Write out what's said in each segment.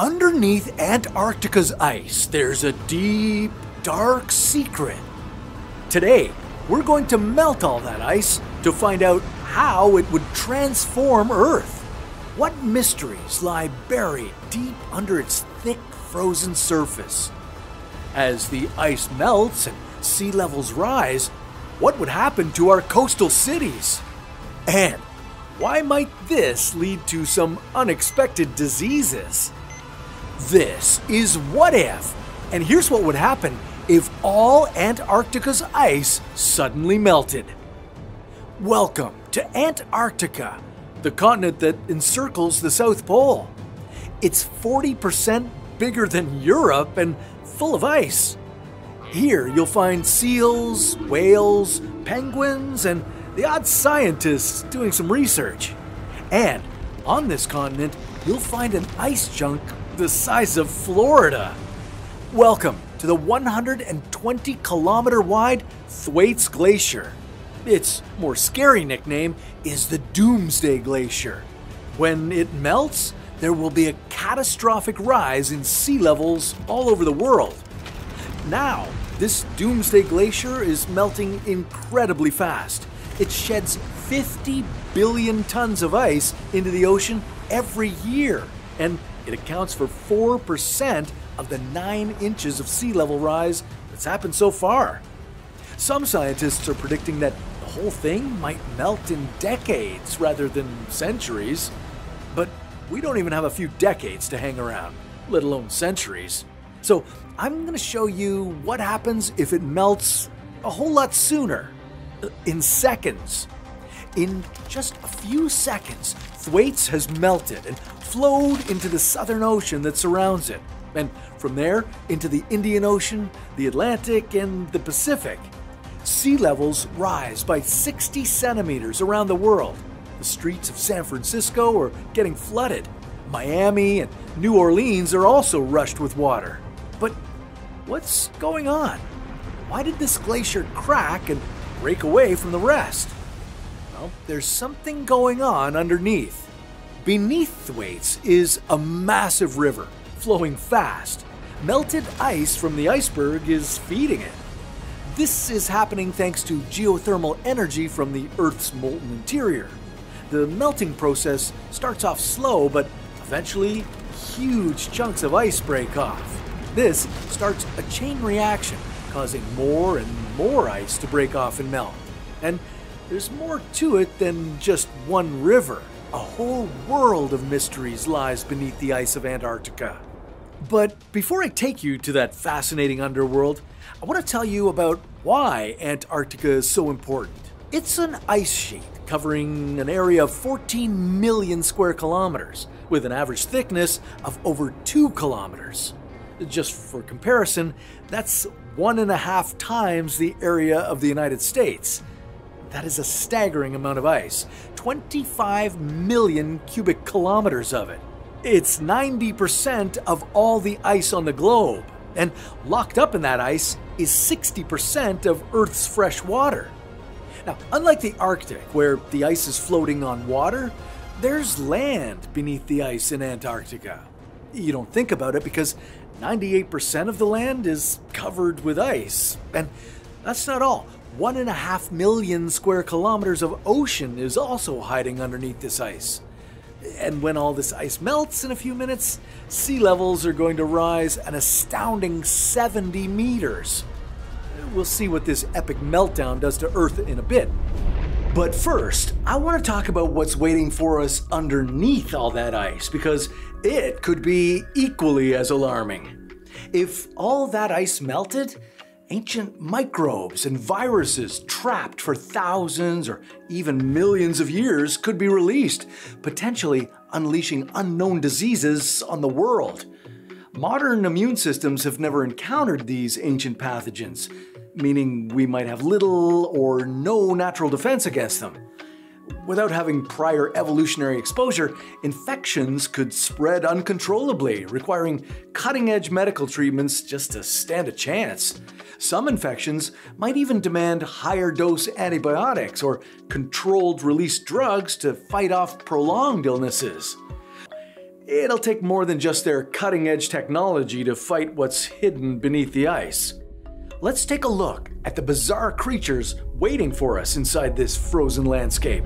Underneath Antarctica's ice, there's a deep, dark secret. Today, we're going to melt all that ice to find out how it would transform Earth. What mysteries lie buried deep under its thick, frozen surface? As the ice melts and sea levels rise, what would happen to our coastal cities? And why might this lead to some unexpected diseases? This is What If, and here's what would happen if all Antarctica's ice suddenly melted. Welcome to Antarctica, the continent that encircles the South Pole. It's 40% bigger than Europe and full of ice. Here you'll find seals, whales, penguins, and the odd scientists doing some research. And on this continent, you'll find an ice chunk the size of Florida. Welcome to the 120 kilometer wide Thwaites Glacier. Its more scary nickname is the Doomsday Glacier. When it melts, there will be a catastrophic rise in sea levels all over the world. Now, this Doomsday Glacier is melting incredibly fast. It sheds 50 billion tons of ice into the ocean every year, and it accounts for 4% of the 9 inches of sea level rise that's happened so far. Some scientists are predicting that the whole thing might melt in decades rather than centuries. But we don't even have a few decades to hang around, let alone centuries. So I'm going to show you what happens if it melts a whole lot sooner, uh, in seconds. In just a few seconds, Thwaites has melted and flowed into the Southern Ocean that surrounds it, and from there into the Indian Ocean, the Atlantic, and the Pacific. Sea levels rise by 60 centimeters around the world. The streets of San Francisco are getting flooded. Miami and New Orleans are also rushed with water. But what's going on? Why did this glacier crack and break away from the rest? There's something going on underneath. Beneath Thwaites is a massive river flowing fast. Melted ice from the iceberg is feeding it. This is happening thanks to geothermal energy from the Earth's molten interior. The melting process starts off slow, but eventually, huge chunks of ice break off. This starts a chain reaction, causing more and more ice to break off and melt. And there's more to it than just one river. A whole world of mysteries lies beneath the ice of Antarctica. But before I take you to that fascinating underworld, I want to tell you about why Antarctica is so important. It's an ice sheet covering an area of 14 million square kilometers, with an average thickness of over 2 kilometers. Just for comparison, that's one and a half times the area of the United States. That is a staggering amount of ice 25 million cubic kilometers of it. It's 90% of all the ice on the globe, and locked up in that ice is 60% of Earth's fresh water. Now, unlike the Arctic, where the ice is floating on water, there's land beneath the ice in Antarctica. You don't think about it because 98% of the land is covered with ice. And that's not all. One and a half million square kilometers of ocean is also hiding underneath this ice. And when all this ice melts in a few minutes, sea levels are going to rise an astounding 70 meters. We'll see what this epic meltdown does to Earth in a bit. But first, I want to talk about what's waiting for us underneath all that ice, because it could be equally as alarming. If all that ice melted, ancient microbes and viruses trapped for thousands or even millions of years could be released, potentially unleashing unknown diseases on the world. Modern immune systems have never encountered these ancient pathogens, meaning we might have little or no natural defense against them. Without having prior evolutionary exposure, infections could spread uncontrollably, requiring cutting edge medical treatments just to stand a chance. Some infections might even demand higher dose antibiotics or controlled release drugs to fight off prolonged illnesses. it'll take more than just their cutting edge technology to fight what's hidden beneath the ice. Let's take a look at the bizarre creatures waiting for us inside this frozen landscape.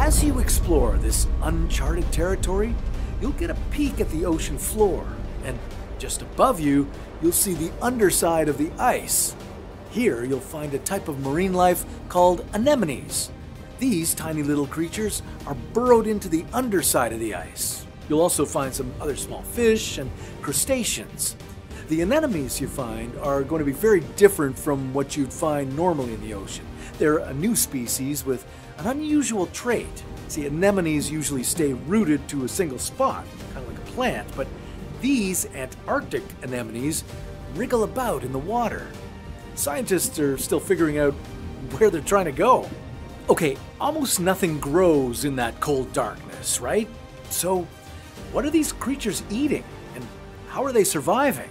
As you explore this uncharted territory, you'll get a peek at the ocean floor, and just above you, you'll see the underside of the ice. Here, you'll find a type of marine life called anemones. These tiny little creatures are burrowed into the underside of the ice. You'll also find some other small fish and crustaceans. The anemones you find are going to be very different from what you'd find normally in the ocean. They're a new species with an unusual trait. See, anemones usually stay rooted to a single spot, kind of like a plant, but these Antarctic anemones wriggle about in the water. Scientists are still figuring out where they're trying to go. Okay, almost nothing grows in that cold darkness, right? So, what are these creatures eating, and how are they surviving?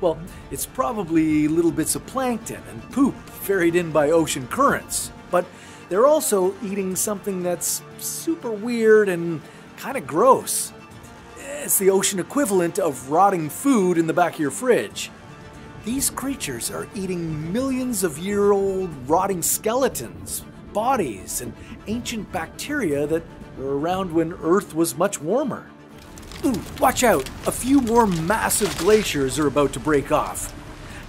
Well, it's probably little bits of plankton and poop ferried in by ocean currents, but they're also eating something that's super weird and kind of gross. It's the ocean equivalent of rotting food in the back of your fridge. These creatures are eating millions of year old rotting skeletons, bodies, and ancient bacteria that were around when Earth was much warmer. Ooh, watch out! A few more massive glaciers are about to break off.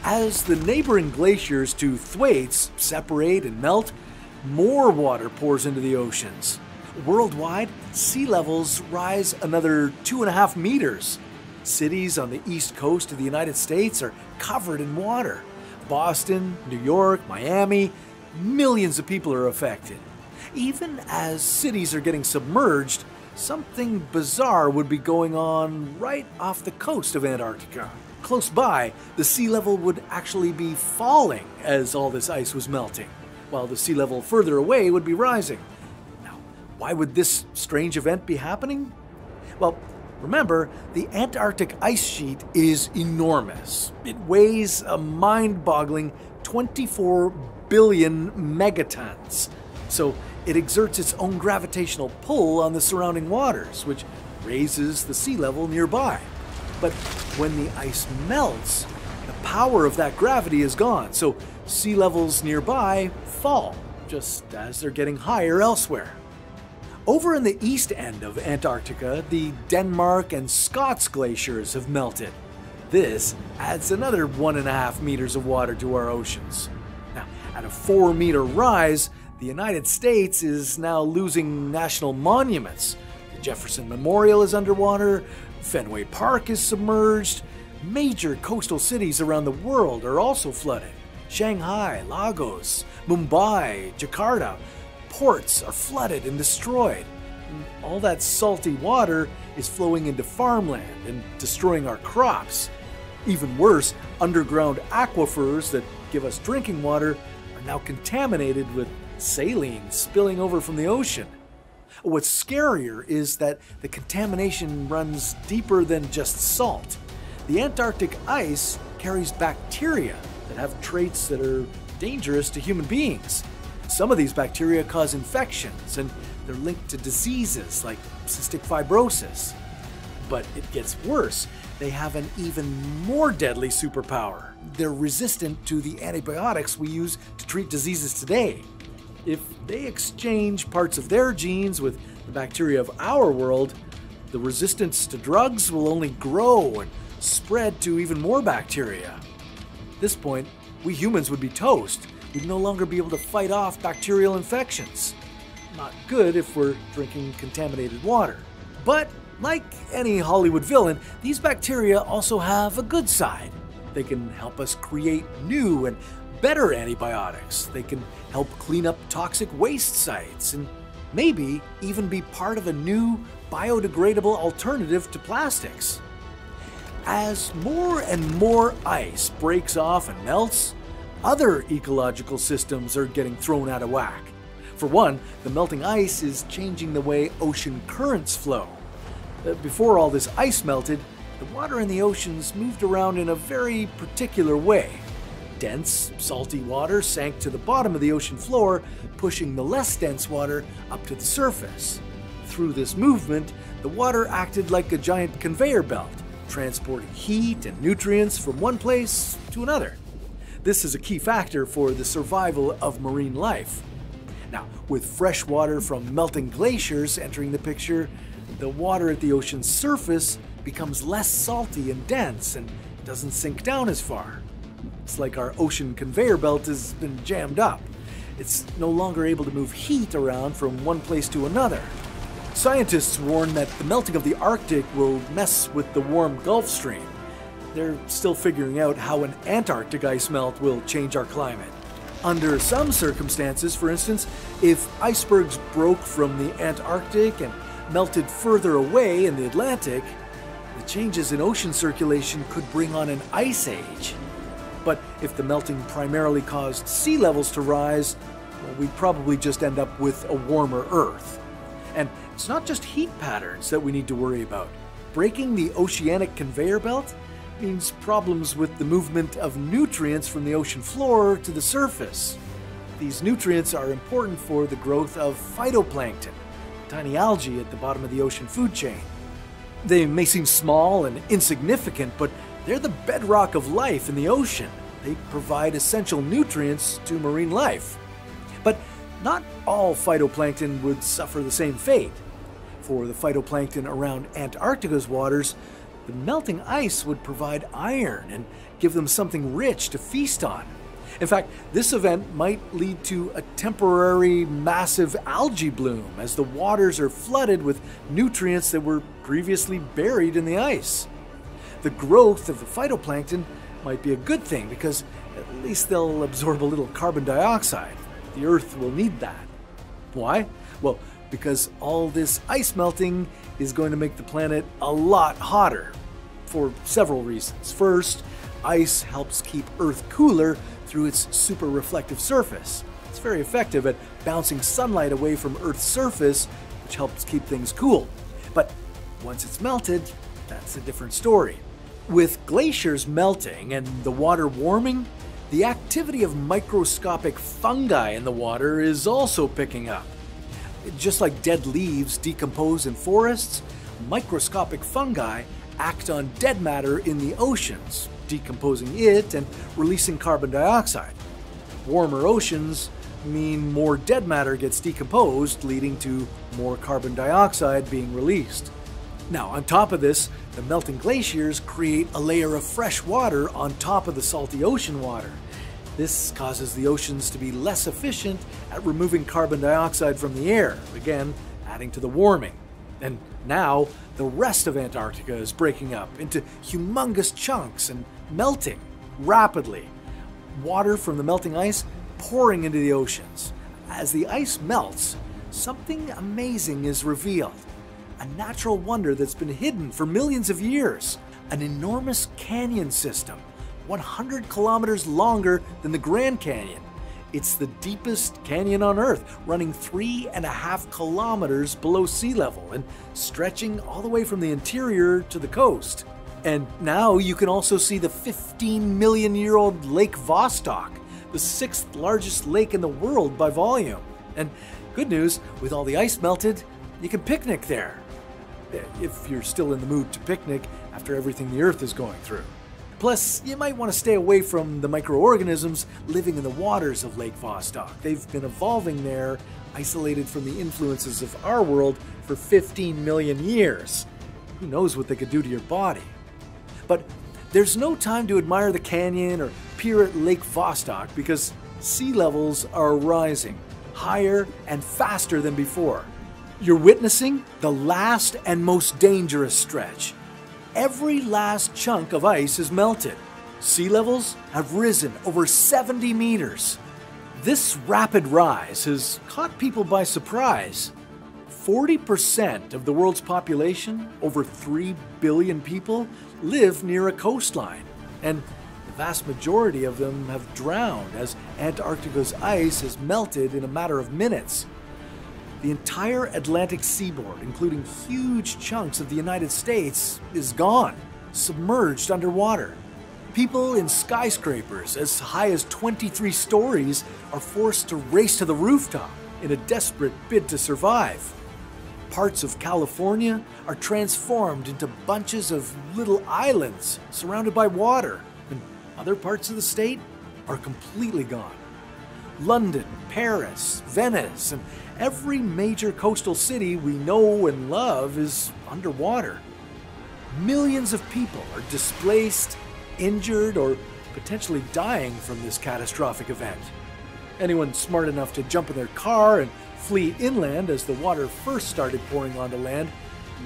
As the neighboring glaciers to Thwaites separate and melt, more water pours into the oceans. Worldwide, sea levels rise another two and a half meters. Cities on the east coast of the United States are covered in water. Boston, New York, Miami, millions of people are affected. Even as cities are getting submerged, something bizarre would be going on right off the coast of Antarctica. Close by, the sea level would actually be falling as all this ice was melting, while the sea level further away would be rising. Now, why would this strange event be happening? Well, remember, the Antarctic ice sheet is enormous. It weighs a mind boggling 24 billion megatons. So it exerts its own gravitational pull on the surrounding waters, which raises the sea level nearby. But when the ice melts, the power of that gravity is gone, so sea levels nearby fall, just as they're getting higher elsewhere. Over in the east end of Antarctica, the Denman and Scots glaciers have melted. This adds another one and a half meters of water to our oceans. Now, at a four meter rise, the United States is now losing national monuments. The Jefferson Memorial is underwater, Fenway Park is submerged, major coastal cities around the world are also flooded. Shanghai, Lagos, Mumbai, Jakarta, ports are flooded and destroyed. All that salty water is flowing into farmland and destroying our crops. Even worse, underground aquifers that give us drinking water are now contaminated with saline spilling over from the ocean. What's scarier is that the contamination runs deeper than just salt. The Antarctic ice carries bacteria that have traits that are dangerous to human beings. Some of these bacteria cause infections and they're linked to diseases like cystic fibrosis. But it gets worse. They have an even more deadly superpower. They're resistant to the antibiotics we use to treat diseases today. If they exchange parts of their genes with the bacteria of our world, the resistance to drugs will only grow and spread to even more bacteria. At this point, we humans would be toast. We'd no longer be able to fight off bacterial infections. Not good if we're drinking contaminated water. But, like any Hollywood villain, these bacteria also have a good side. They can help us create new and better antibiotics. They can help clean up toxic waste sites and maybe even be part of a new biodegradable alternative to plastics. As more and more ice breaks off and melts, other ecological systems are getting thrown out of whack. For one, the melting ice is changing the way ocean currents flow. Uh, before all this ice melted, the water in the oceans moved around in a very particular way. Dense, salty water sank to the bottom of the ocean floor, pushing the less dense water up to the surface. through this movement, the water acted like a giant conveyor belt, transporting heat and nutrients from one place to another. This is a key factor for the survival of marine life. Now, with fresh water from melting glaciers entering the picture, the water at the ocean's surface becomes less salty and dense and doesn't sink down as far. It's like our ocean conveyor belt has been jammed up. It's no longer able to move heat around from one place to another. Scientists warn that the melting of the Arctic will mess with the warm Gulf Stream. They're still figuring out how an Antarctic ice melt will change our climate. Under some circumstances, for instance, if icebergs broke from the Antarctic and melted further away in the Atlantic, the changes in ocean circulation could bring on an ice age. But if the melting primarily caused sea levels to rise, well, we'd probably just end up with a warmer Earth. And it's not just heat patterns that we need to worry about. Breaking the oceanic conveyor belt means problems with the movement of nutrients from the ocean floor to the surface. These nutrients are important for the growth of phytoplankton, tiny algae at the bottom of the ocean food chain. They may seem small and insignificant, but they're the bedrock of life in the ocean. They provide essential nutrients to marine life. But not all phytoplankton would suffer the same fate. For the phytoplankton around Antarctica's waters, the melting ice would provide iron and give them something rich to feast on. In fact, this event might lead to a temporary massive algae bloom as the waters are flooded with nutrients that were previously buried in the ice. The growth of the phytoplankton might be a good thing because at least they'll absorb a little carbon dioxide. The Earth will need that. Why? Well, because all this ice melting is going to make the planet a lot hotter for several reasons. First, ice helps keep Earth cooler through its super reflective surface. It's very effective at bouncing sunlight away from Earth's surface, which helps keep things cool. But once it's melted, that's a different story. With glaciers melting and the water warming, the activity of microscopic fungi in the water is also picking up. Just like dead leaves decompose in forests, microscopic fungi act on dead matter in the oceans, decomposing it and releasing carbon dioxide. Warmer oceans mean more dead matter gets decomposed, leading to more carbon dioxide being released. Now, on top of this, the melting glaciers create a layer of fresh water on top of the salty ocean water. This causes the oceans to be less efficient at removing carbon dioxide from the air, again, adding to the warming. And now, the rest of Antarctica is breaking up into humongous chunks and melting rapidly. Water from the melting ice pouring into the oceans. As the ice melts, something amazing is revealed. A natural wonder that's been hidden for millions of years. An enormous canyon system, 100 kilometers longer than the Grand Canyon it's the deepest canyon on Earth, running three and a half kilometers below sea level and stretching all the way from the interior to the coast. And now you can also see the 15 million year old Lake Vostok, the sixth largest lake in the world by volume. And good news, with all the ice melted, you can picnic there. If you're still in the mood to picnic after everything the Earth is going through. Plus, you might want to stay away from the microorganisms living in the waters of Lake Vostok. They've been evolving there, isolated from the influences of our world for 15 million years. Who knows what they could do to your body? But there's no time to admire the canyon or peer at Lake Vostok because sea levels are rising higher and faster than before. You're witnessing the last and most dangerous stretch every last chunk of ice is melted. Sea levels have risen over 70 meters. This rapid rise has caught people by surprise. 40% of the world's population, over 3 billion people, live near a coastline, and the vast majority of them have drowned as Antarctica's ice has melted in a matter of minutes. The entire Atlantic seaboard, including huge chunks of the United States, is gone, submerged underwater. People in skyscrapers as high as 23 stories are forced to race to the rooftop in a desperate bid to survive. Parts of California are transformed into bunches of little islands surrounded by water, and other parts of the state are completely gone. London, Paris, Venice, and every major coastal city we know and love is underwater. Millions of people are displaced, injured, or potentially dying from this catastrophic event. Anyone smart enough to jump in their car and flee inland as the water first started pouring onto land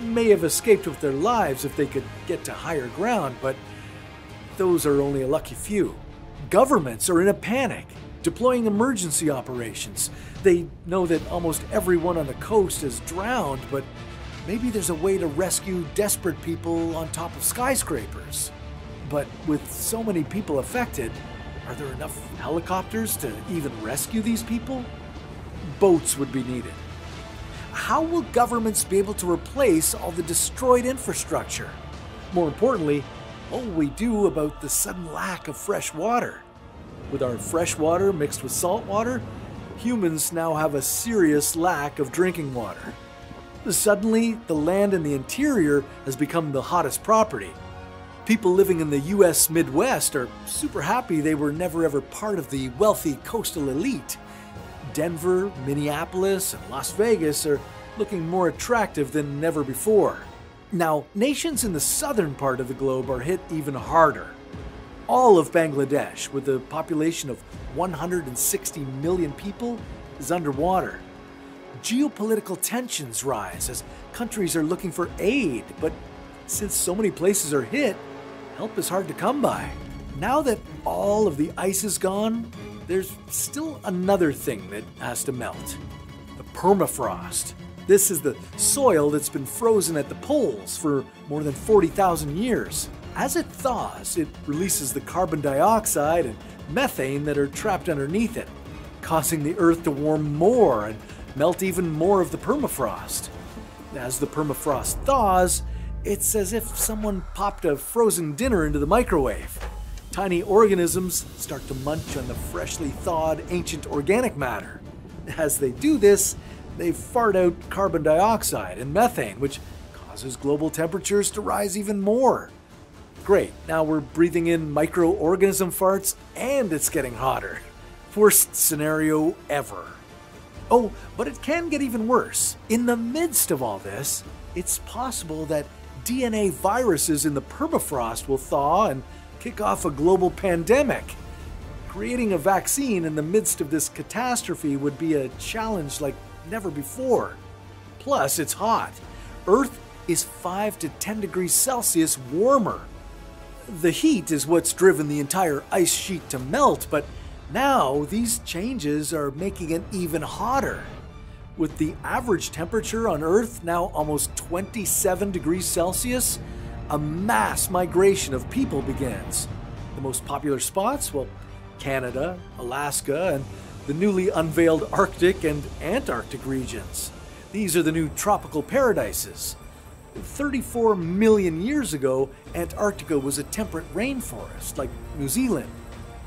may have escaped with their lives if they could get to higher ground, but those are only a lucky few. Governments are in a panic, deploying emergency operations. They know that almost everyone on the coast is drowned, but maybe there's a way to rescue desperate people on top of skyscrapers. But with so many people affected, are there enough helicopters to even rescue these people? Boats would be needed. How will governments be able to replace all the destroyed infrastructure? More importantly, what will we do about the sudden lack of fresh water? With our fresh water mixed with salt water, humans now have a serious lack of drinking water. Suddenly, the land in the interior has become the hottest property, People living in the US Midwest are super happy they were never ever part of the wealthy coastal elite. Denver, Minneapolis, and Las Vegas are looking more attractive than never before. Now, nations in the southern part of the globe are hit even harder. All of Bangladesh, with a population of 160 million people, is underwater. Geopolitical tensions rise as countries are looking for aid, but since so many places are hit, help is hard to come by. Now that all of the ice is gone, there's still another thing that has to melt the permafrost. This is the soil that's been frozen at the poles for more than 40,000 years. As it thaws, it releases the carbon dioxide and methane that are trapped underneath it, causing the Earth to warm more and melt even more of the permafrost. As the permafrost thaws, it's as if someone popped a frozen dinner into the microwave. Tiny organisms start to munch on the freshly thawed ancient organic matter. As they do this, they fart out carbon dioxide and methane, which causes global temperatures to rise even more. Great, now we're breathing in microorganism farts and it's getting hotter. Worst scenario ever. Oh, but it can get even worse. In the midst of all this, it's possible that DNA viruses in the permafrost will thaw and kick off a global pandemic. Creating a vaccine in the midst of this catastrophe would be a challenge like never before. Plus, it's hot. Earth is 5 to 10 degrees Celsius warmer. The heat is what's driven the entire ice sheet to melt, but now these changes are making it even hotter. With the average temperature on Earth now almost 27 degrees Celsius, a mass migration of people begins. The most popular spots? Well, Canada, Alaska, and the newly unveiled Arctic and Antarctic regions. These are the new tropical paradises. 34 million years ago, Antarctica was a temperate rainforest like New Zealand.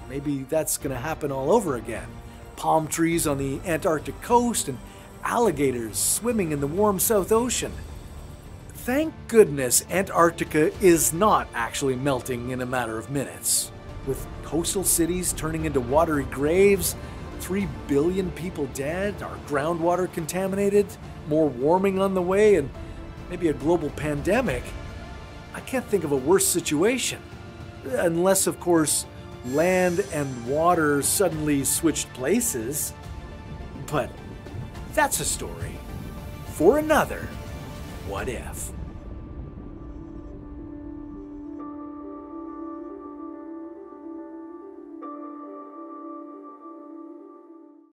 Maybe that's going to happen all over again. Palm trees on the Antarctic coast and alligators swimming in the warm South Ocean. Thank goodness Antarctica is not actually melting in a matter of minutes. With coastal cities turning into watery graves, 3 billion people dead, our groundwater contaminated, more warming on the way, and maybe a global pandemic, I can't think of a worse situation. Unless, of course, land and water suddenly switched places. But that's a story for another What If.